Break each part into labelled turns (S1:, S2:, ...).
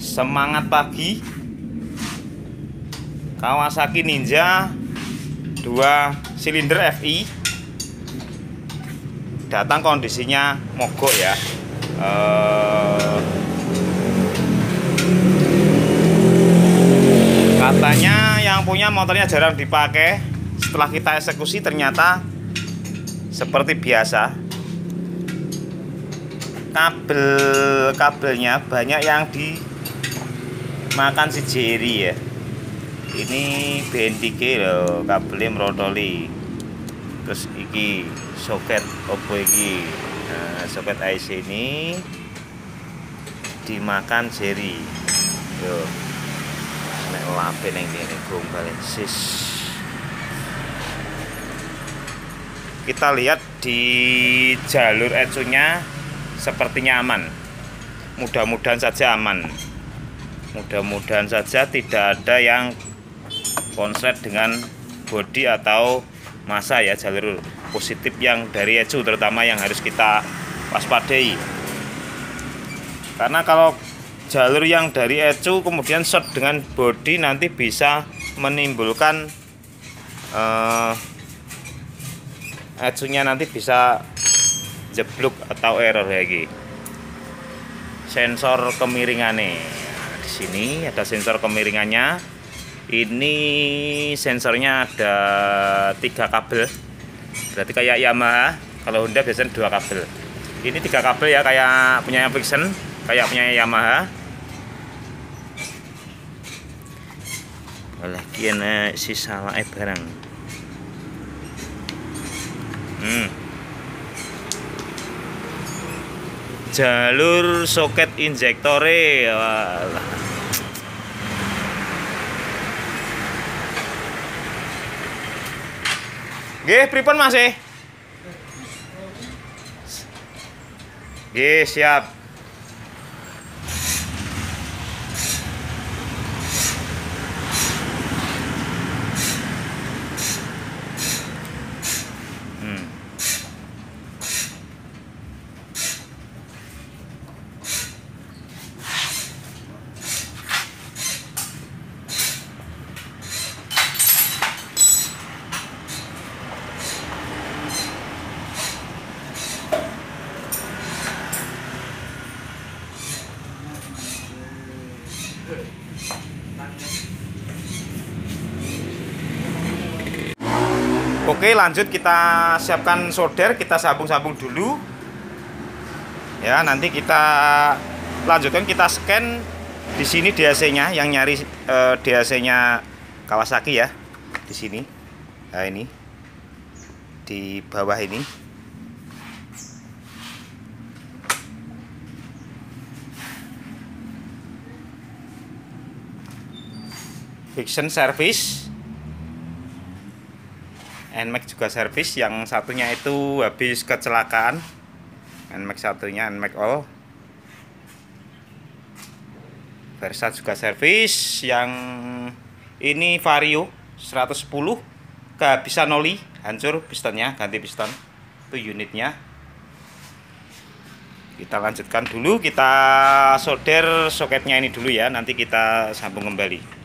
S1: semangat pagi. Kawasaki Ninja 2 silinder FI datang kondisinya mogok ya. Eh, katanya yang punya motornya jarang dipakai. Setelah kita eksekusi ternyata seperti biasa. Kabel kabelnya banyak yang dimakan si Jerry ya. Ini BNTK loh kabelnya merotoli. Terus iki soket opo iki? Nah, soket IC ini dimakan Jerry. Yo. Nek lape neng ini gombal sis. Kita lihat di jalur ecunya sepertinya aman. Mudah-mudahan saja aman mudah-mudahan saja tidak ada yang konslet dengan body atau masa ya jalur positif yang dari ecu terutama yang harus kita waspadai. Karena kalau jalur yang dari ecu kemudian short dengan body nanti bisa menimbulkan uh, ecunya nanti bisa jeblok atau error lagi. Sensor kemiringannya. nah, di sini ada sensor kemiringannya. Ini sensornya ada tiga kabel. Berarti kayak Yamaha. Kalau Honda biasanya dua kabel. Ini tiga kabel ya kayak punya Vixen kayak punya Yamaha. Oleh kian si salah barang. Hmm jalur soket injektore walah Nggih, pripun Mas? e? Siap. Oke lanjut kita siapkan solder kita sambung-sambung dulu. Ya nanti kita lanjutkan kita scan di sini DAC nya yang nyari eh, DAC nya Kawasaki ya di sini. Nah ini. Di bawah ini Fiction service. NMAX juga servis yang satunya itu habis kecelakaan. NMAX satunya NMAX all. Versa juga servis yang ini Vario 110 kehabisan oli hancur pistonnya ganti piston itu unitnya. Kita lanjutkan dulu kita solder soketnya ini dulu ya nanti kita sambung kembali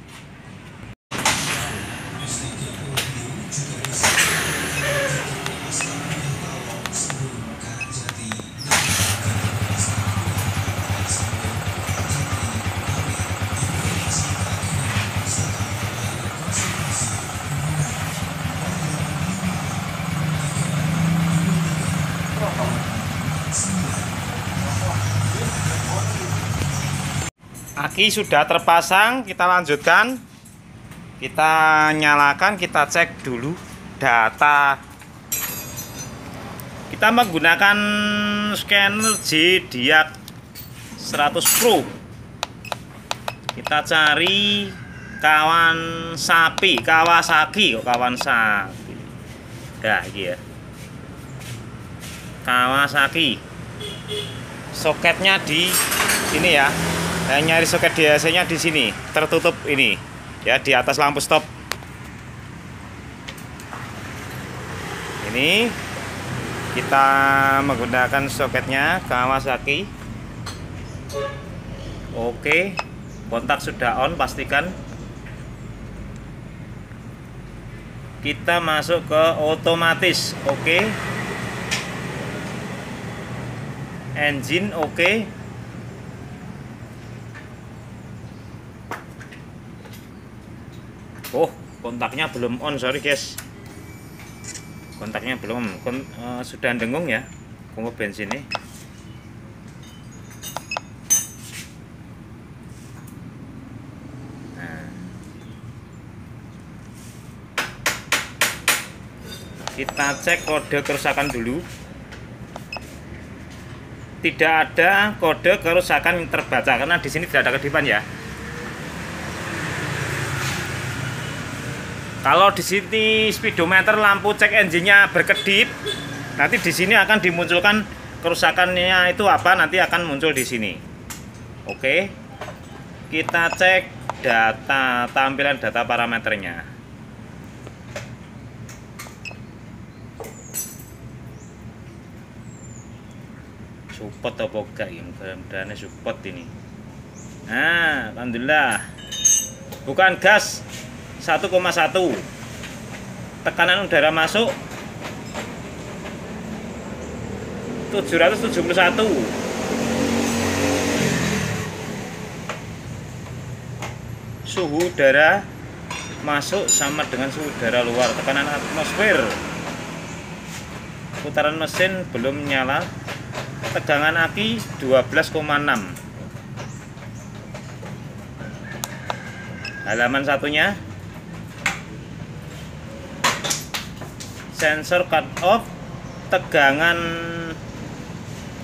S1: Aki sudah terpasang, kita lanjutkan. Kita nyalakan, kita cek dulu data. Kita menggunakan scanner J-Diac 100 Pro. Kita cari kawan sapi, Kawasaki kok kawan sapi. Dah, iki ya. Kawasaki. Soketnya di sini ya nah, nyari soket DC nya di sini tertutup ini ya di atas lampu stop. Ini kita menggunakan soketnya Kawasaki. Oke kontak sudah on pastikan. Kita masuk ke otomatis oke. Engine oke oh kontaknya belum on sorry guys. Kontaknya belum Kon, uh, sudah dengung ya kompor bensin ini. Nah. kita cek kode kerusakan dulu. Tidak ada kode kerusakan yang terbaca karena di sini tidak ada kedipan ya Kalau di sini speedometer lampu cek engine-nya berkedip, nanti di sini akan dimunculkan kerusakannya itu apa nanti akan muncul di sini. Oke. Kita cek data tampilan data parameternya. Support apa enggak ya? Mudah-mudahan support ini. Nah, alhamdulillah. Bukan gas, 1,1 tekanan udara masuk. 771 suhu udara masuk sama dengan suhu udara luar. Tekanan atmosfer. Putaran mesin belum nyala. Tegangan aki 12,6 halaman satunya sensor cut off tegangan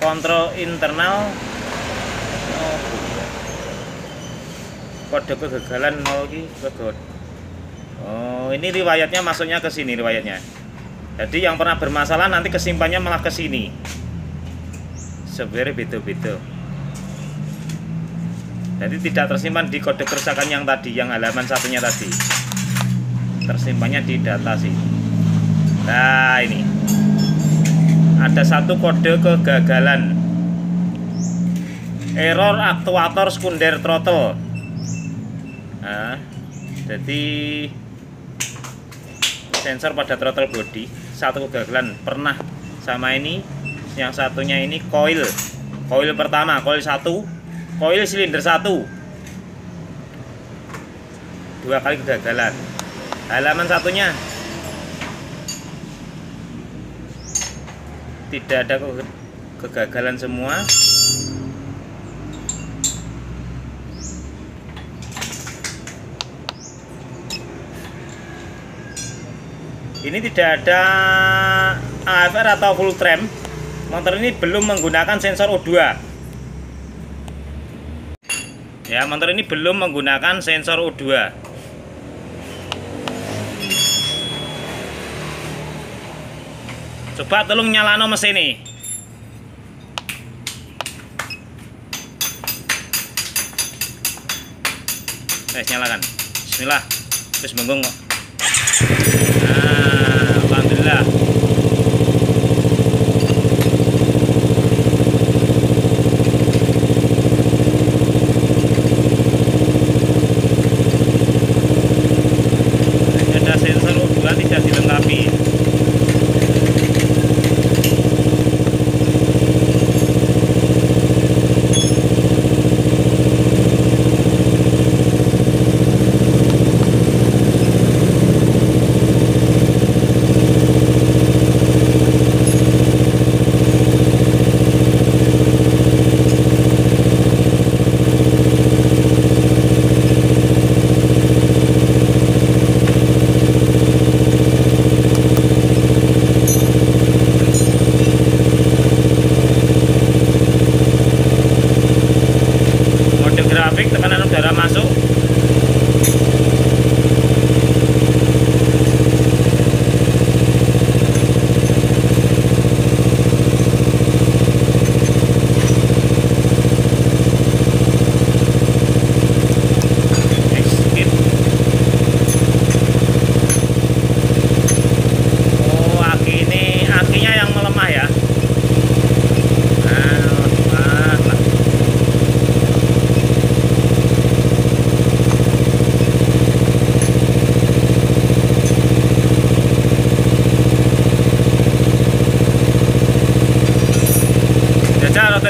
S1: kontrol internal kode kegagalan 0 ki Oh, ini riwayatnya masuknya ke sini riwayatnya. Jadi yang pernah bermasalah nanti kesimpannya malah ke sini. Sebenarnya beda-beda. Jadi tidak tersimpan di kode kerusakan yang tadi, yang halaman satunya tadi. Tersimpannya di data sih. Nah ini. Ada satu kode kegagalan. Error aktuator sekunder throttle. Nah, jadi sensor pada throttle body satu kegagalan. Pernah sama ini yang satunya ini coil. Coil pertama coil satu coil silinder satu. Dua kali kegagalan. Halaman satunya tidak ada kegagalan semua. Ini tidak ada AFR atau full tram. Motor ini belum menggunakan sensor O2 ya motor ini belum menggunakan sensor O2 Coba tolong nyalano mesin ini. Eh, nyalakan. Bismillah. Terus bengong kok. Nah,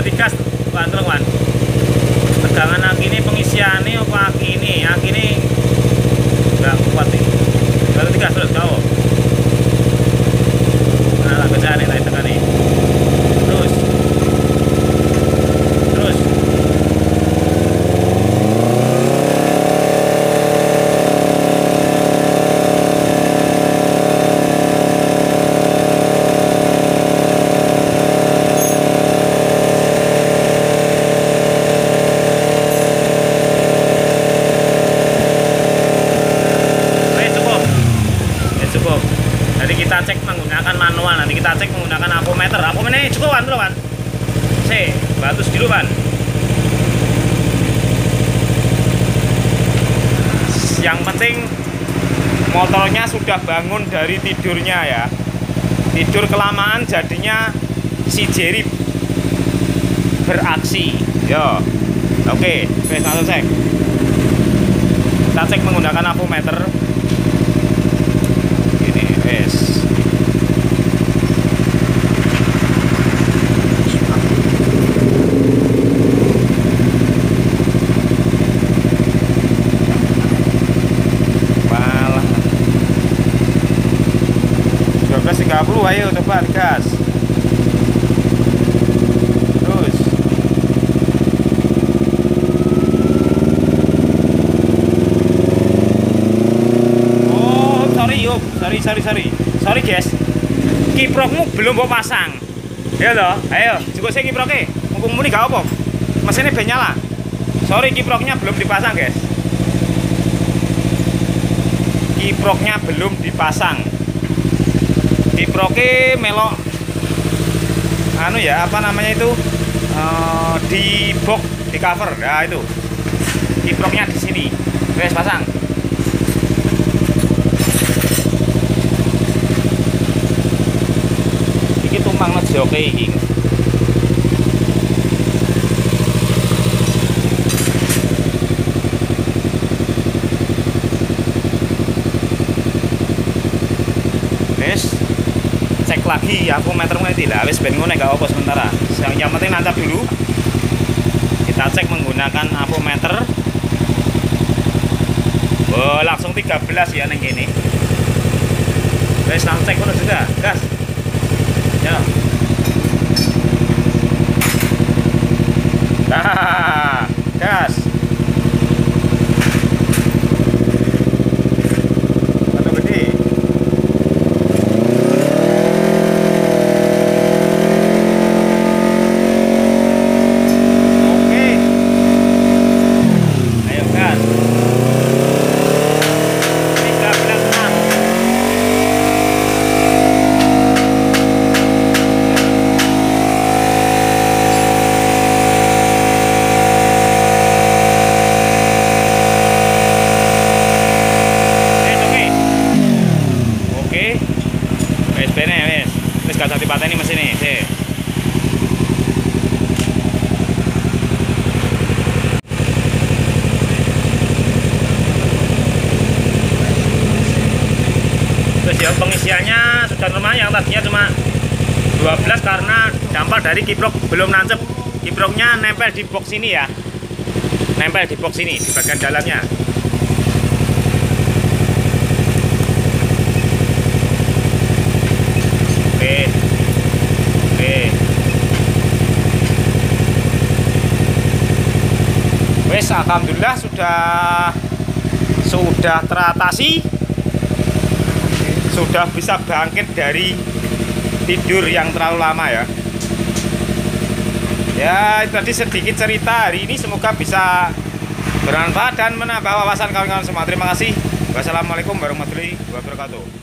S1: dadi gas bandrong wan. Tegangan aki ini pengisiannya apa aki ini aki ini nggak kuat ini. Berarti gas yang penting motornya sudah bangun dari tidurnya ya. Tidur kelamaan jadinya si Jerry beraksi. Yo. Oke oke langsung cek. Kita cek menggunakan apometer ini wes Walah. 12.30 ayo coba gas terus oh sorry yuk sorry sorry sorry sorry guys kiprokmu belum mau pasang. Ya loh ayo juga saya kiproknya mumpung muni gak apa mesinnya ben nyala. Sorry kiproknya belum dipasang guys. Kiproknya belum dipasang. Kiproknya melok anu ya apa namanya itu? Eh, di box di cover. Ya itu. Kiproknya di sini. Guys pasang iki tumpang ngejoke iki wis cek lagi aku meter mulai tidak wis ben ngono gak apa sementara. Yang, penting nancap dulu. Kita cek menggunakan apometer. Oh langsung 13 ya neng ini wis langsung cek udah juga. Gas. Ya nah gas Batu gede Oke. Ayo gas. 13 Wes oke. Oke. Wes bene wes. Wes gak usah dipateni mesinnya. Sih. Terus ya pengisiannya sudah normal yang tadinya cuma 12 karena dampak dari kiprok belum nancep. Kiproknya nempel di box ini ya. Nempel di box ini di bagian dalamnya. Oke. Oke. Wes alhamdulillah sudah sudah teratasi sudah bisa bangkit dari tidur yang terlalu lama ya. Ya tadi sedikit cerita hari ini. Semoga bisa bermanfaat dan menambah wawasan kawan-kawan semua. Terima kasih. Wassalamualaikum warahmatullahi wabarakatuh